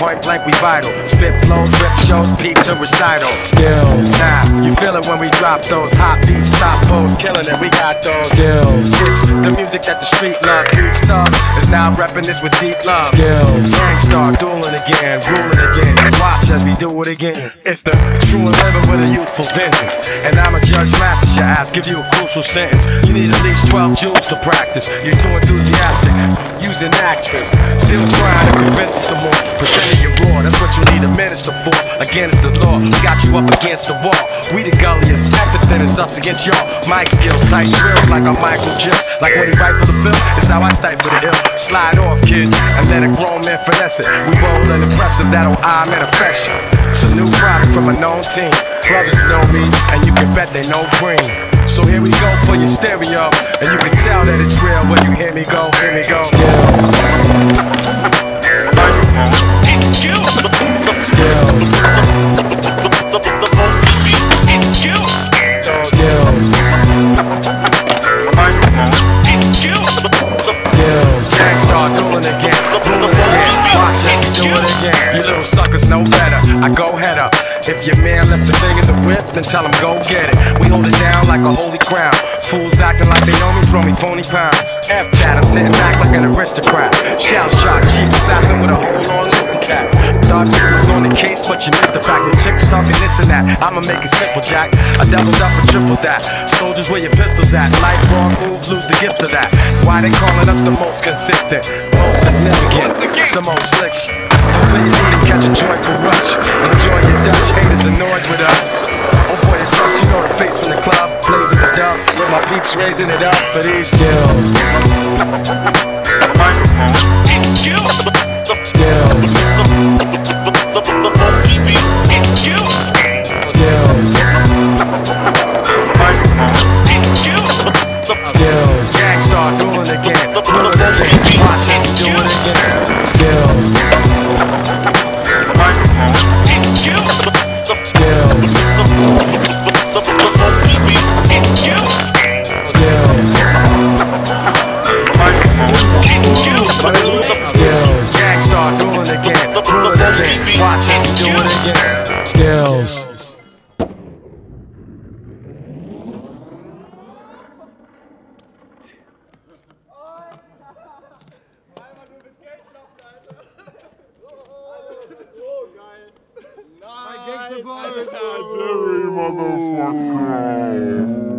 like we vital. Spit flows, rip shows, peep to recital. Skills. Now, you feel it when we drop those hot beats, stop foes, killing it. We got those Skills. It's the music that the street love. Beat star is now repping this with deep love. Skills. Gang Starr, dueling again, ruling again. Watch as we do it again. It's the true and living with a youthful vengeance. And I'm a Judge Mathis your ass, give you a crucial sentence. You need at least 12 joules to practice. You're too enthusiastic. Use an actress. Still trying to convince some more. Presenting your raw, that's what you need a minister for. Again, it's the law. Got you up against the wall. We the gulliest. The thinnest, us against y'all. Mic skills, tight drills like I'm Michael Jill. Like when he write for the bill, it's how I stifle the ill. Slide off, kid, and let a grown man finesse it. We roll and impressive, that'll I manifest you. It's a new product from a known team. Brothers know me, and you can bet they know green. So here we go for your stereo, and you can tell that it's real when you hear me go, hear me go. Watch us do it again. You little suckers know better. I go head up. If your man left the thing in the whip, then tell him go get it. We hold it down like a holy crown. Fools acting like they know me, throw me phony pounds. F that, I'm sitting back like an aristocrat. Shell shock, chief assassin with a whole long list of cats. Thought you was on the case, but you missed the fact that chicks talking this and that. I'ma make it simple, Jack. I doubled up and tripled that. Soldiers, where your pistols at? Lifelong moves, lose the gift of that. Why they calling us the most consistent, most significant, some old slick shit. Fulfill your need and catch a joyful rush. Enjoy your Dutch, haters annoyed with us. Oh boy, it's us, you know the face from the club, blazing it up. With my peeps raising it up for these Skills. Skills. Skills. Skills. Gang Starr dueling again, dueling again. Watch it, do it again. Skills. Jerry, motherfucker.